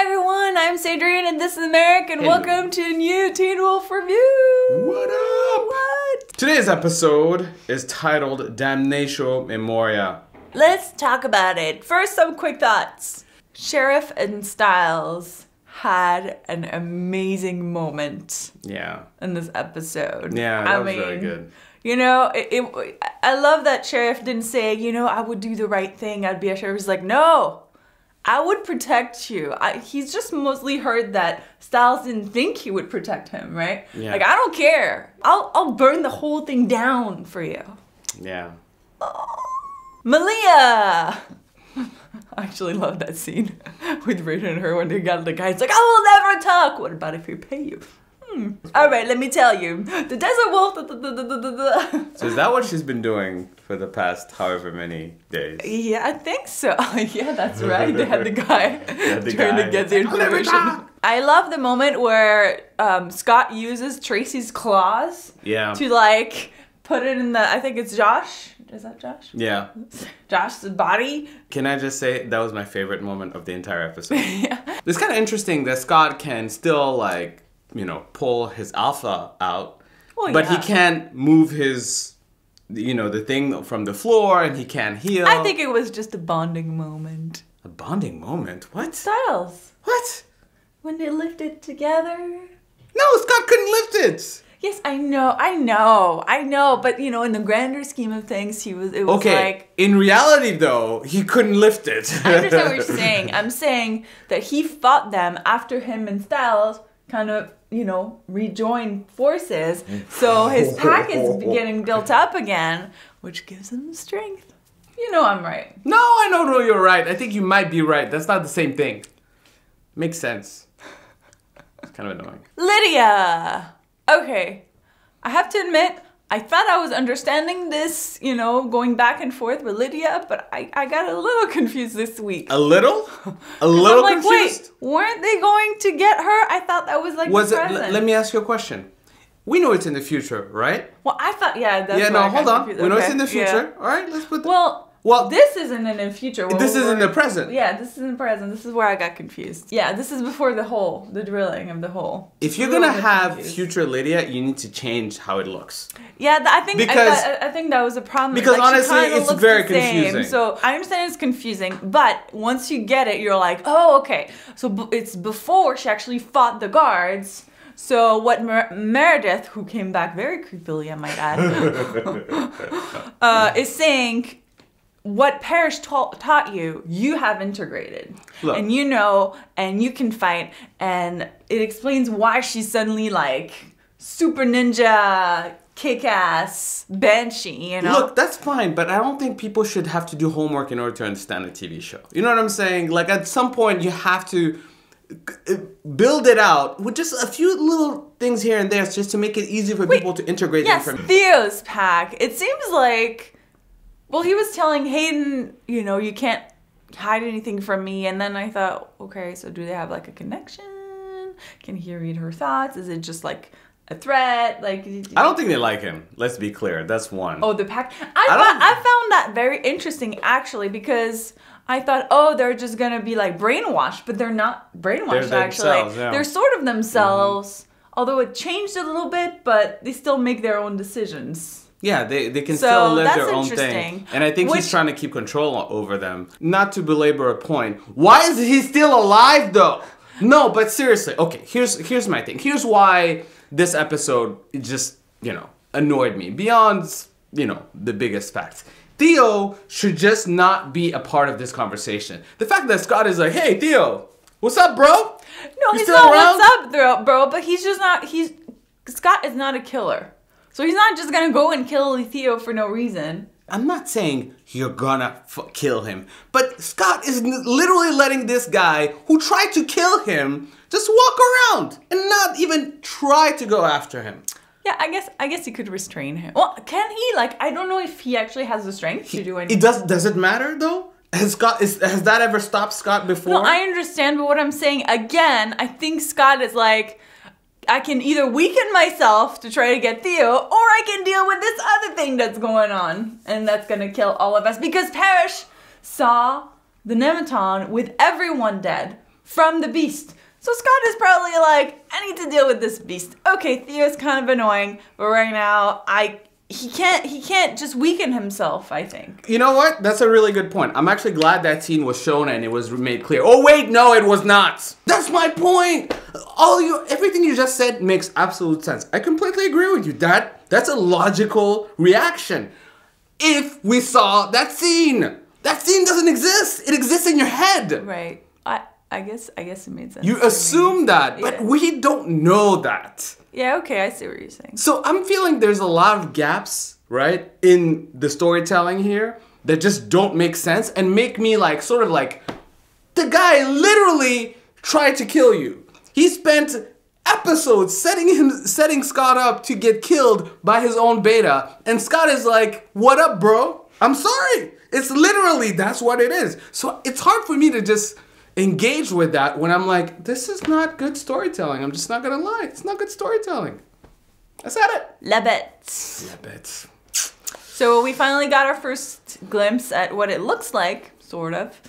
Hi everyone, I'm Sandrine and this is Americ. Hello. Welcome to a new Teen Wolf review. What up? What? Today's episode is titled Damnatio Memoriae. Let's talk about it. First, some quick thoughts. Sheriff and Stiles had an amazing moment Yeah. in this episode. Yeah, that was really good. You know, it, it, I love that Sheriff didn't say, you know, I would do the right thing. I'd be a sheriff. He's like, no, I would protect you. I, he's just mostly heard that Stiles didn't think he would protect him, right? Yeah. Like, I don't care. I'll, I'll burn the whole thing down for you. Yeah. Oh. Malia! I actually love that scene with Rita and her when they got the guy. It's like, I will never talk. What about if we pay you? Hmm. All right, let me tell you. The desert wolf. da- da- da-. So is that what she's been doing for the past however many days? Yeah, I think so. yeah, that's right. They had the guy had the trying guy. to get the information. I love the moment where um, Scott uses Tracy's claws Yeah. to like put it in the. I think it's Josh. Is that Josh? Yeah. Josh's body. Can I just say that was my favorite moment of the entire episode? yeah. It's kind of interesting that Scott can still like, you know, pull his alpha out, Well, but yeah. he can't move his you know, the thing from the floor and he can't heal. I think it was just a bonding moment. a bonding moment. What? Stiles What? when they lifted together. No, Scott couldn't lift it. Yes, I know, I know, I know. But you know, in the grander scheme of things, he was. It was Okay. like In reality, though, he couldn't lift it. I understand what you're saying. I'm saying that he fought them after him and Stiles kind of, you know, rejoin forces. So his pack is getting built up again, which gives him strength. You know I'm right. no, I know no, you're right. I think you might be right. That's not the same thing. Makes sense. It's kind of annoying. Lydia! Okay, I have to admit, I thought I was understanding this, you know, going back and forth with Lydia, but I, I got a little confused this week. A little? A I'm little like, confused? wait, weren't they going to get her? I thought that was like Was the it? let me ask you a question. We know it's in the future, right? Well, I thought, yeah, that's yeah, no, hold on. We know it's in the yeah. future. All right, let's put Well, Well- this isn't in the future. Well, This is in the present. Yeah, this is in the present. This is where I got confused. Yeah, this is before the hole, the drilling of the hole. If you're gonna have confused. future Lydia, you need to change how it looks. Yeah, th- I think Because- I, I, I think that was a problem. because she honestly, it's looks very the same. confusing. So I understand it's confusing, but once you get it, you're like, oh, okay. So b- it's before she actually fought the guards. So what Mer- Meredith, who came back very creepily, I might add, uh, is saying what Parrish ta- taught you, you have integrated. Look. And you know, and you can fight. And it explains why she's suddenly like super ninja, kick ass, banshee, you know? Look, that's fine, but I don't think people should have to do homework in order to understand a TV show. You know what I'm saying? Like at some point, you have to uh, build it out with just a few little things here and there, just to make it easy for people to integrate the yes, information. Theo's pack. It seems like, well, he was telling Hayden, you know, you can't hide anything from me. And then I thought, okay, so do they have like a connection? Can he read her thoughts? Is it just like a threat? Like, I don't think they like him. Let's be clear. That's one. Oh, the pack. I, I I, I found that very interesting actually because I thought, oh, they're just gonna be like brainwashed, but they're not brainwashed They're actually. yeah. They're sort of mm-hmm. themselves, although it changed a little bit, but they still make their own decisions. Yeah, they, they can So, still live their own thing. And I think he's trying to keep control over them. Not to belabor a point. Why is he still alive though? No, but seriously, okay, here's here's my thing. Here's why this episode just, you know, annoyed me. Beyond, you know, the biggest facts. Theo should just not be a part of this conversation. The fact that Scott is like, hey Theo, what's up, bro? No, You he's not. around? What's up, bro? Bro, but he's just not. He's Scott is not a killer, so he's not just gonna go and kill Theo for no reason. I'm not saying you're gonna f- kill him, but Scott is literally letting this guy who tried to kill him just walk around and not even try to go after him. Yeah, I guess I guess he could restrain him. Well, can he? Like, I don't know if he actually has the strength to do anything. It does. Does it matter though? Has Scott is, has that ever stopped Scott before? No, I understand, but what I'm saying again, I think Scott is like, I can either weaken myself to try to get Theo, or I can deal with this other thing that's going on, and that's gonna kill all of us. Because Parrish saw the Nemeton with everyone dead from the beast. So Scott is probably like, I need to deal with this beast. Okay, Theo's kind of annoying, but right now I he can't he can't just weaken himself, I think. You know what? That's a really good point. I'm actually glad that scene was shown and it was made clear. Oh wait, no, it was not. That's my point. All you everything you just said makes absolute sense. I completely agree with you. That that's a logical reaction. If we saw that scene. That scene doesn't exist. It exists in your head. Right. I I guess I guess it made sense. You assume that, but Yeah. we don't know that. Yeah, okay, I see what you're saying. So I'm feeling there's a lot of gaps, right, in the storytelling here that just don't make sense and make me like sort of like the guy literally tried to kill you. He spent episodes setting him setting Scott up to get killed by his own beta and Scott is like, "What up, bro? I'm sorry." It's literally that's what it is. So it's hard for me to just engage with that when I'm like, "This is not good storytelling." I'm just not going to lie. It's not good storytelling. I said it. La Bête. Yeah, bet. So we finally got our first glimpse at what it looks like, sort of.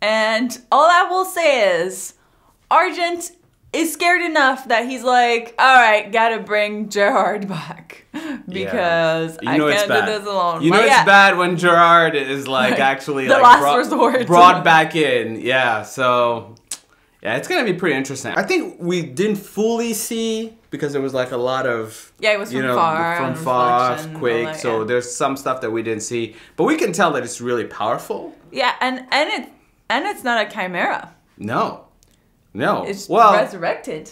And all I will say is, Argent is scared enough that he's like, all right, gotta bring Gerard back because You I know it's can't bad. do this alone. You know But it's yeah, bad when Gerard is like actually The like last brought, resort. brought back in. Yeah, so yeah, it's gonna be pretty interesting. I think we didn't fully see because there was like a lot of Yeah, it was you from know far, from far, reflection, all quick. that, so yeah. there's some stuff that we didn't see, but we can tell that it's really powerful. Yeah, and and it and it's not a chimera. No, no. It's well, resurrected.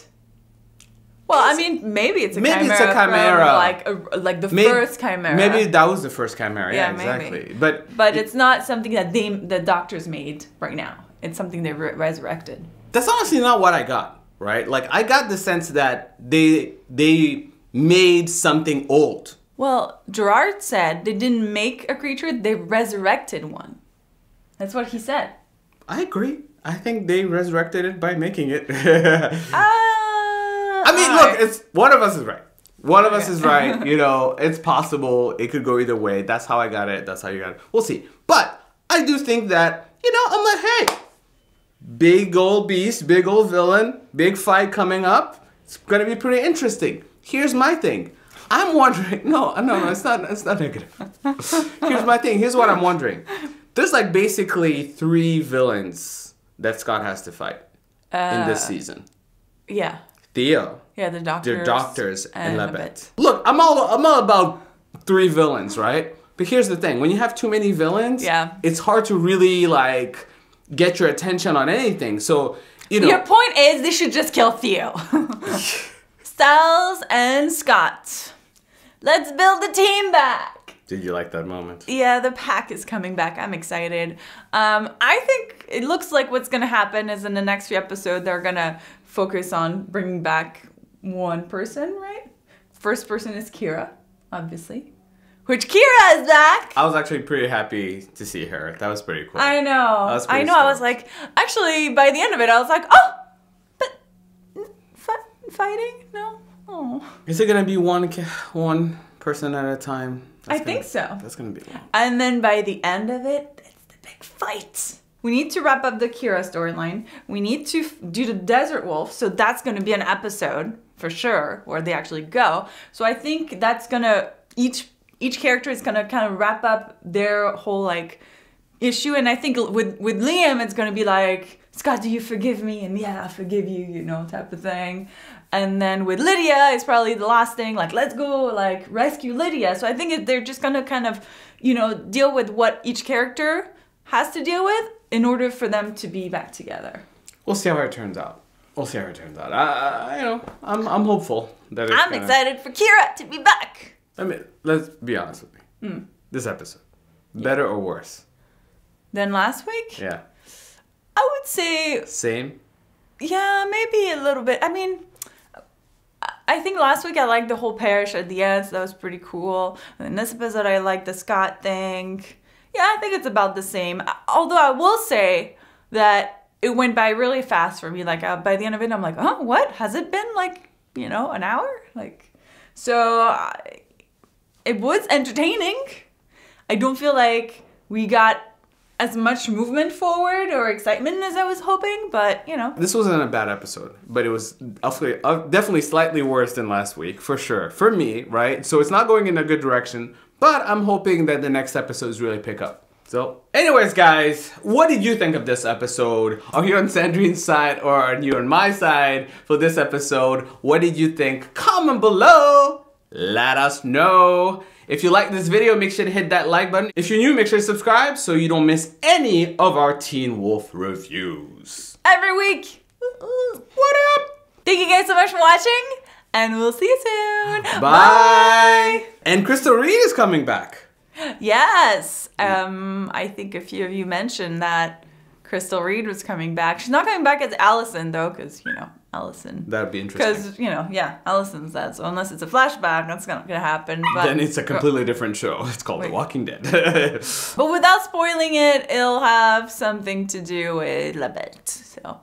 Well, I mean, maybe it's a Maybe it's chimera. a chimera. Like a, like the first chimera. Maybe that was the first chimera. Yeah, Yeah, maybe. exactly. But but it's not something that they the doctors made right now. It's something they re- resurrected. that's honestly not what I got, right? Like I got the sense that they they made something old. Well, Gerard said they didn't make a creature; they resurrected one. That's what he said. I agree. I think they resurrected it by making it. Ah. I mean, look, it's one of us is right. One of us is right. You know, it's possible. It could go either way. That's how I got it. That's how you got it. We'll see. But I do think that you know, I'm like, hey, big old beast, big old villain, big fight coming up. It's gonna be pretty interesting. Here's my thing. I'm wondering. No, no, no. It's not. It's not negative. Here's my thing. Here's what I'm wondering. There's like basically three villains that Scott has to fight in this Uh, season. Yeah, Theo, yeah, the doctors. their doctors, and, and La Bête. Look, I'm all I'm all about three villains, right? But here's the thing: when you have too many villains, Yeah. it's hard to really like get your attention on anything. So you know, Your point is they should just kill Theo. Stiles and Scott. Let's build the team back. Did you like that moment? Yeah, the pack is coming back. I'm excited. Um, I think it looks like what's gonna happen is in the next few episodes they're gonna focus on bringing back one person, right? First person is Kira, obviously. Which Kira is back. I was actually pretty happy to see her. That was pretty cool. I know. I know. I was like, actually, by the end of it, I was like, oh, but fi- fighting? No. Oh. Is it gonna be one one person at a time? I gonna- think so. That's gonna be long. And then by the end of it, it's the big fight. We need to wrap up the Kira storyline. We need to f- do the Desert Wolf, so that's going to be an episode for sure where they actually go. So I think that's going to each each character is going to kind of wrap up their whole like issue and I think with with Liam it's going to be like Scott, do you forgive me? And yeah, I forgive you, you know, type of thing. And then with Lydia, it's probably the last thing, like, let's go, like, rescue Lydia. So I think they're just gonna kind of, you know, deal with what each character has to deal with in order for them to be back together. We'll see how it turns out. We'll see how it turns out. I, I you know, I'm I'm hopeful that it's I'm gonna- excited for Kira to be back. I mean, let's be honest with me. Hmm. This episode, better or worse? Than last week, Yeah, I would say, same. yeah, maybe a little bit. I mean, I- think last week I liked the whole Parrish at the end, so that was pretty cool. And this episode, I liked the Scott thing. Yeah, I think it's about the same. Although I will say that it went by really fast for me. Like uh, by the end of it, I'm like, oh, what has it been like? You know, an hour? Like, so I, it was entertaining. I don't feel like we got as much movement forward or excitement as I was hoping, but you know. This wasn't a bad episode, but it was definitely uh, slightly worse than last week, for sure. For me, right? So it's not going in a good direction, but I'm hoping that the next episodes really pick up. So, anyways, guys, what did you think of this episode? Are you on Sandrine's side or are you on my side for this episode? What did you think? Comment below. Let us know. If you like this video, make sure to hit that like button. If you're new, make sure to subscribe so you don't miss any of our Teen Wolf reviews. Every week. What up? Thank you guys so much for watching, and we'll see you soon. Bye. And Crystal Reed is coming back. Yes. Um, I think a few of you mentioned that Crystal Reed was coming back. She's not coming back as Allison though, because you know Allison. That'd be interesting. Because you know, yeah, Allison's dead. So unless it's a flashback, that's not gonna happen. But Then it's a completely different show. It's called The Walking Dead. But without spoiling it, it'll have something to do with La Bête. So